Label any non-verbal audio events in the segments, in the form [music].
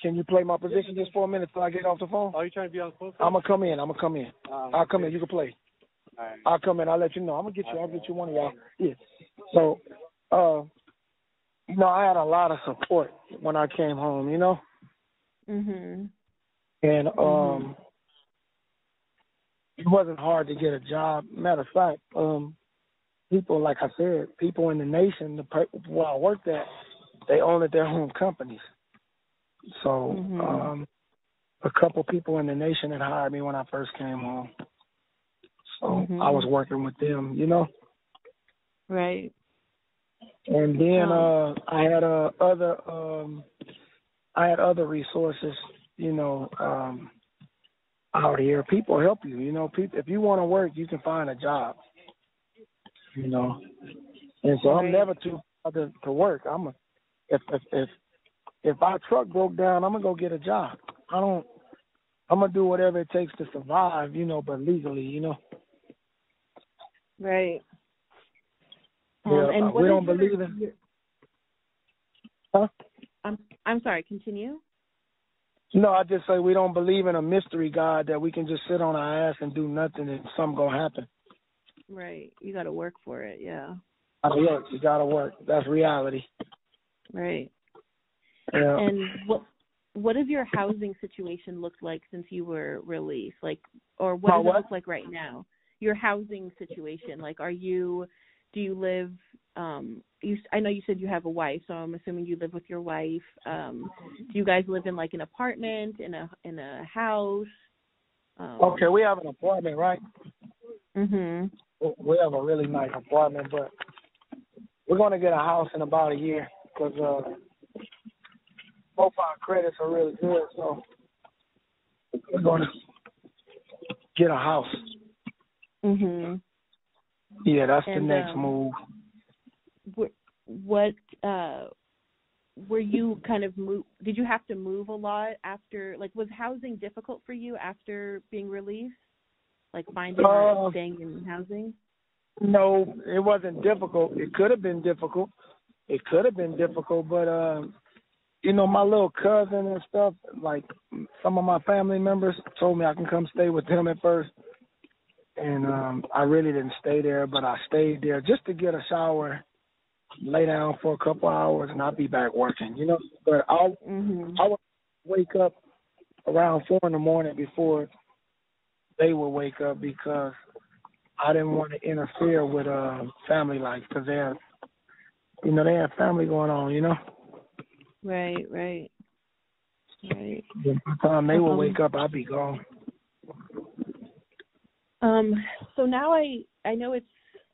Can you play my position just for a minute till I get off the phone? Are you trying to be on close? I'm gonna come in. I'm gonna come in. Um, I'll come in. You can play. all right. I'll come in. I'll let you know. I'm gonna get you. I'll get you one of y'all. Yeah. So, uh, you know, I had a lot of support when I came home. You know, Mhm. and um, it wasn't hard to get a job. Matter of fact, um, people like I said, people in the nation, the pe- where I worked at, they owned their own companies. So, Mhm. um, a couple people in the nation had hired me when I first came home. So Mhm. I was working with them, you know. Right. And then Oh. uh I had uh other um I had other resources, you know, um out here. People help you, you know, people if you want to work, you can find a job. You know. And so I'm never too proud to, to work. I'm a if if if if our truck broke down, I'm gonna go get a job. I don't I'm gonna do whatever it takes to survive, you know, but legally, you know. Right. Um, Yeah, and uh, we don't your- believe in- Huh? I'm I'm sorry. Continue. No, I just say we don't believe in a mystery God that we can just sit on our ass and do nothing and something gonna happen. Right. You got to work for it. Yeah. Gotta work. You gotta work. That's reality. Right. Yeah. And what what has your housing situation looked like since you were released? Like, or what does what? it look like right now? Your housing situation. Like, are you? Do you live? Um, you. I know you said you have a wife, so I'm assuming you live with your wife. Um, do you guys live in like an apartment in a in a house? Um, Okay, we have an apartment, right? Mhm. We have a really nice apartment, but we're gonna get a house in about a year because uh, both our credits are really good, so we're gonna get a house. Mhm. Yeah, that's the next um, move. Wh- What uh were you kind of move did you have to move a lot after like was housing difficult for you after being released? Like finding or Uh, staying in housing? No, it wasn't difficult. It could have been difficult. It could have been difficult, but um, you know, my little cousin and stuff, like some of my family members told me I can come stay with them at first. And um I really didn't stay there, but I stayed there just to get a shower, lay down for a couple hours and I'll be back working, you know. But I'll Mhm. I would wake up around four in the morning before they would wake up because I didn't want to interfere with uh family life because they have, you know, they have family going on, you know. Right, right. Right. By the time they will Um, wake up, I'll be gone. Um so now I I know it's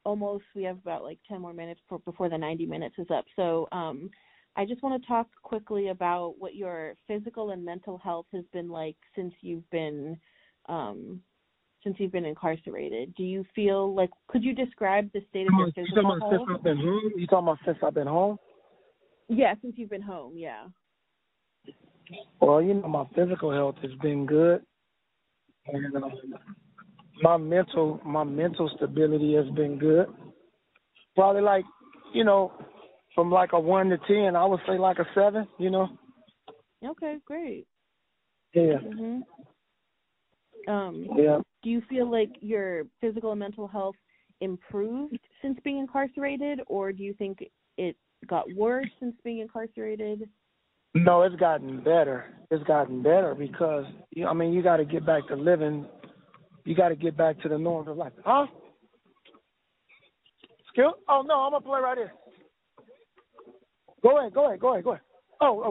almost we have about like 10 more minutes for, before the 90 minutes is up. So um I just want to talk quickly about what your physical and mental health has been like since you've been um since you've been incarcerated. Do you feel like could you describe the state of your You physical talking about since health? I've been home? You talking about since I've been home? Yeah, since you've been home, yeah. Well, you know, my physical health has been good, and um, my mental my mental stability has been good. Probably like, you know, from like a one to ten, I would say like a seven. You know. Okay, great. Yeah. Mhm. Um Yeah. do you feel like your physical and mental health improved since being incarcerated or do you think it got worse since being incarcerated No, it's gotten better. It's gotten better because I mean, you got to get back to living. You got to get back to the norms of life. Huh? Skill? Oh no, I'm gonna play right here. Go ahead. Go ahead. Go ahead. Go ahead. Oh,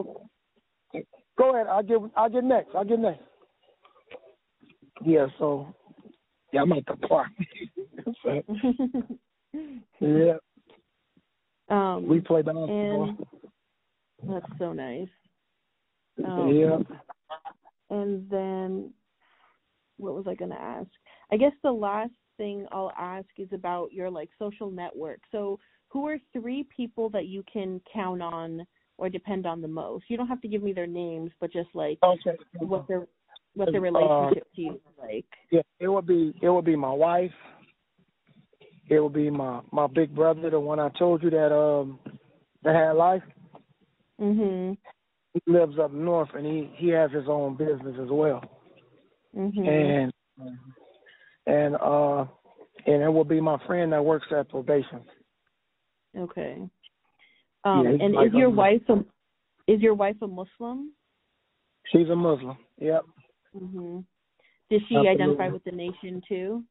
oh. Go ahead. I'll get. I'll get next. I'll get next. Yeah. So. [laughs] [laughs] Yeah, I'm at the park. yeah. Um We play basketball. that's so nice um, yeah. and then what was i going to ask i guess the last thing i'll ask is about your like social network so who are three people that you can count on or depend on the most you don't have to give me their names but just like Okay. what their what their Uh, relationship to you is like Yeah, it would be it would be my wife. It would be my my big brother, the one I told you that um that had life. mhm he lives up north, and he he has his own business as well. Mhm. And and uh, and it will be my friend that works at probation. Okay. Um, Yeah, and like is your a- wife a is your wife a Muslim? She's a Muslim. Yep. Mhm. Does she Absolutely. identify with the nation too?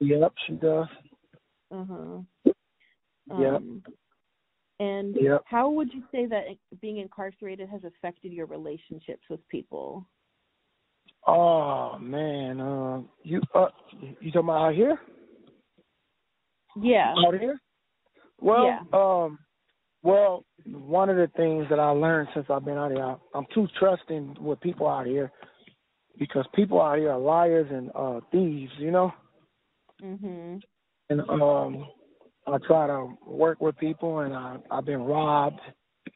Yep, she does. Uh huh. Yep. Um, and Yep. how would you say that being incarcerated has affected your relationships with people? Oh man, uh, you uh, you talking about out here? Yeah. Out here? Well, Yeah. um, well, one of the things that I learned since I've been out here, I, I'm too trusting with people out here because people out here are liars and uh thieves, you know. Mhm. And um, I try to work with people, and I I've been robbed,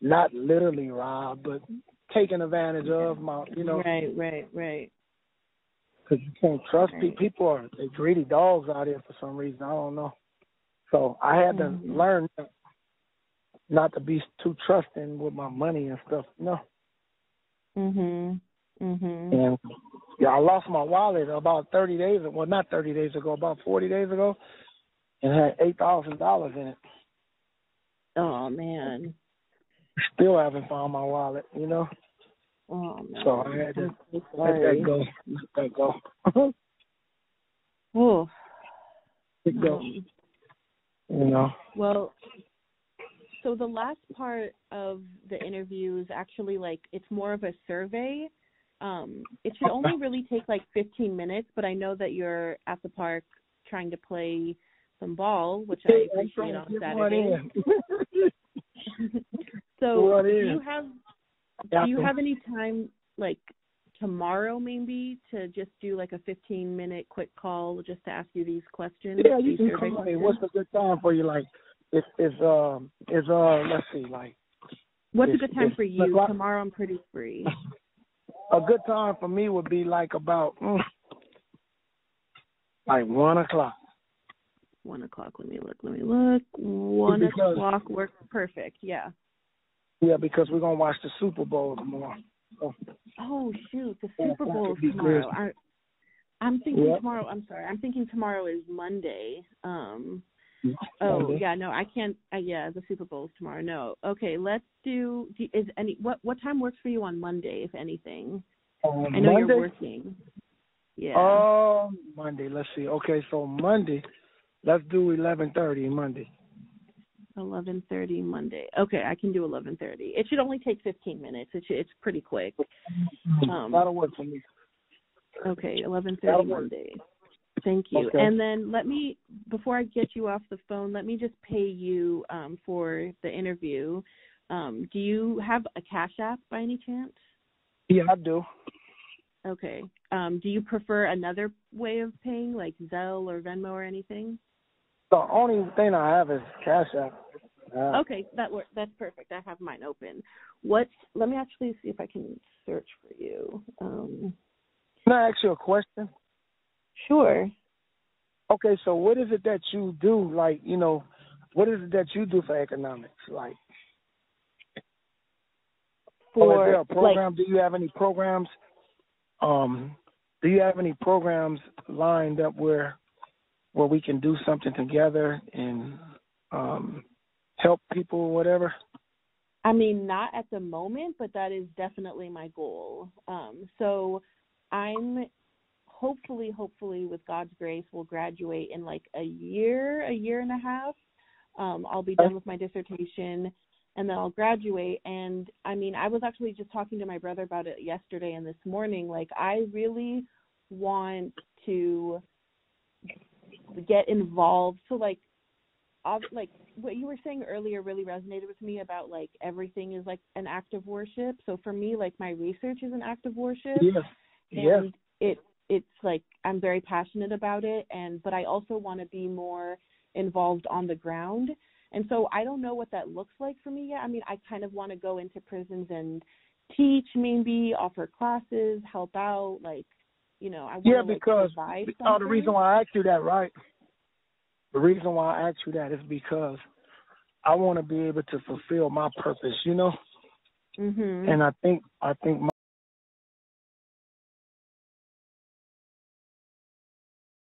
not literally robbed, but taken advantage of. My, you know, Right, right, right. because you can't trust Right. people. People are they greedy dogs out here for some reason. I don't know. So I had to Mhm. learn not to be too trusting with my money and stuff. You know. Mhm. Mhm. And yeah, I lost my wallet about thirty days. Well, not thirty days ago, about forty days ago, and had eight thousand dollars in it. Oh man. Still haven't found my wallet. You know. Oh man. So I had to so let that go. Let that go. [laughs] Oh. let it go. Um, You know. Well, so the last part of the interview is actually like it's more of a survey. Um, it should only really take like 15 minutes, but I know that you're at the park trying to play some ball, which I appreciate on to get one Saturday. [laughs] [laughs] so, do you have do you have any time like tomorrow maybe to just do like a 15 minute quick call just to ask you these questions? Yeah, you can call me. What's a good time for you? Like, it's it's um it's uh let's see, like What's a good time for you? like- Tomorrow I'm pretty free. [laughs] a good time for me would be like about mm, like one o'clock. One o'clock. Let me look. Let me look. One Because- o'clock works perfect. Yeah. Yeah, because we're gonna watch the Super Bowl tomorrow. So, Oh shoot, the Super Bowl be tomorrow. I, I'm thinking Yep. tomorrow. I'm sorry. I'm thinking tomorrow is Monday. Um. Oh Monday. yeah, no, I can't. Uh, yeah, the Super Bowl's tomorrow. No. Okay, let's do. do is any what what time works for you on Monday, if anything? Um, I know Monday, you're working. Yeah. Um, Monday. Let's see. Okay, so Monday, let's do eleven thirty Monday. Eleven thirty Monday. Okay, I can do eleven thirty. It should only take fifteen minutes. It should, it's pretty quick. Um, That'll work for me. Okay, eleven thirty. Monday. Thank you. Okay. And then let me before I get you off the phone, let me just pay you um, for the interview. Um, do you have a Cash App by any chance? Yeah, I do. Okay. Um, do you prefer another way of paying, like Zelle or Venmo or anything? The only thing I have is Cash App. Uh, Okay, that work. That's perfect. I have mine open. What? Let me actually see if I can search for you. Um, Can I ask you a question? sure. Okay, so what is it that you do? Like, you know, what is it that you do for economics? Like, or is there a For like program? do you have any programs? Um, do you have any programs lined up where where we can do something together and um help people whatever? I mean, not at the moment, but that is definitely my goal. Um, so I'm hopefully, hopefully, with God's grace, will graduate in like a year, a year and a half. Um, I'll be done with my dissertation and then I'll graduate. And I mean, I was actually just talking to my brother about it yesterday and this morning. Like, I really want to get involved. So, like, ob- like what you were saying earlier really resonated with me about like everything is like an act of worship. So for me, like my research is an act of worship, Yes. Yes. and it it's like I'm very passionate about it, and but I also want to be more involved on the ground. And so I don't know what that looks like for me yet. I mean, I kind of want to go into prisons and teach, maybe offer classes, help out, like you know, I Yeah, like, because provide oh, the reason why I asked you that, right? The reason why I asked you that is because I want to be able to fulfill my purpose, you know. Mhm. and I think I think